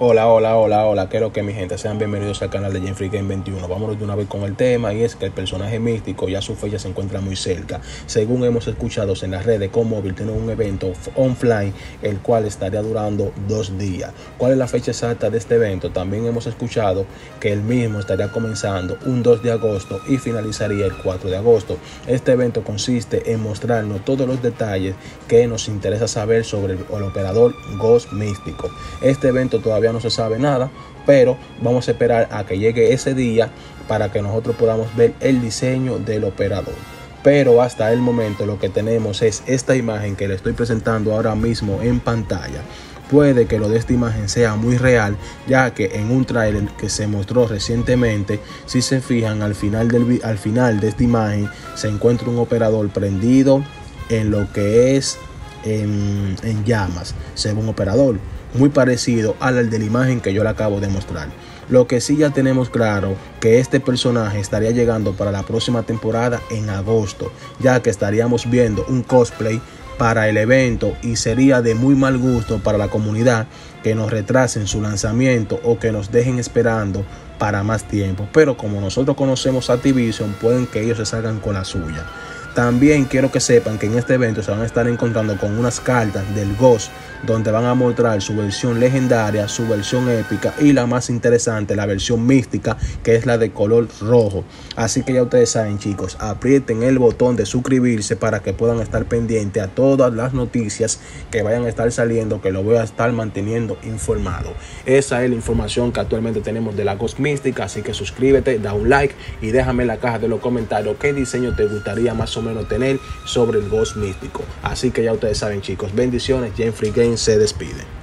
Hola, hola, hola, hola, quiero que mi gente sean bienvenidos al canal de Jeffrey Game 21. Vámonos de una vez con el tema y es que el personaje místico ya su fecha se encuentra muy cerca. Según hemos escuchado en las redes con móvil, tiene un evento online el cual estaría durando dos días. ¿Cuál es la fecha exacta de este evento? También hemos escuchado que el mismo estaría comenzando un 2 de agosto y finalizaría el 4 de agosto. Este evento consiste en mostrarnos todos los detalles que nos interesa saber sobre el operador Ghost Místico. Este evento todavía no se sabe nada, pero vamos a esperar a que llegue ese día para que nosotros podamos ver el diseño del operador. Pero hasta el momento lo que tenemos es esta imagen que le estoy presentando ahora mismo en pantalla. Puede que lo de esta imagen sea muy real, ya que en un tráiler que se mostró recientemente, si se fijan al final, del, al final de esta imagen se encuentra un operador prendido en lo que es en, en llamas, según operador muy parecido al de la imagen que yo le acabo de mostrar. Lo que sí ya tenemos claro que este personaje estaría llegando para la próxima temporada en agosto, ya que estaríamos viendo un cosplay para el evento y sería de muy mal gusto para la comunidad que nos retrasen su lanzamiento o que nos dejen esperando para más tiempo. Pero como nosotros conocemos a Activision, pueden que ellos se salgan con la suya. También quiero que sepan que en este evento se van a estar encontrando con unas cartas del Ghost donde van a mostrar su versión legendaria, su versión épica y la más interesante, la versión mística, que es la de color rojo. Así que ya ustedes saben, chicos, aprieten el botón de suscribirse para que puedan estar pendientes a todas las noticias que vayan a estar saliendo, que lo voy a estar manteniendo informado. Esa es la información que actualmente tenemos de la Ghost Mística, así que suscríbete, da un like y déjame en la caja de los comentarios qué diseño te gustaría más o menos tener sobre el Ghost místico. Así que ya ustedes saben chicos, bendiciones, Jeffrey Game se despide.